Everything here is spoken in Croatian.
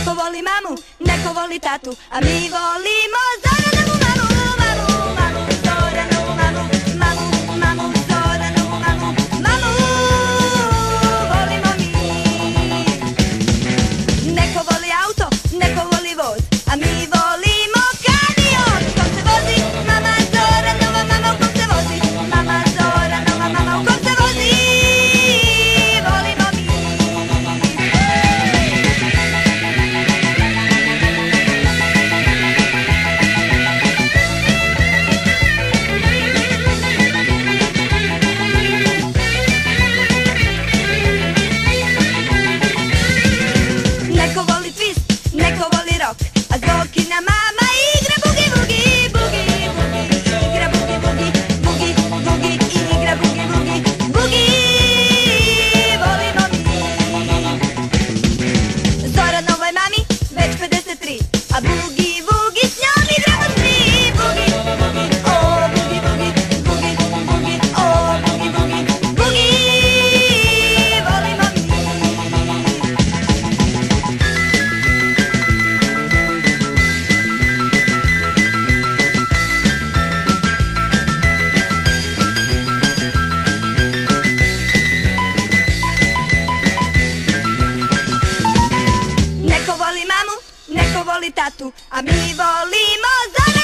Neko voli mamu, neko voli tatu, a mi volimo za voli tatu, a mi volimo zove.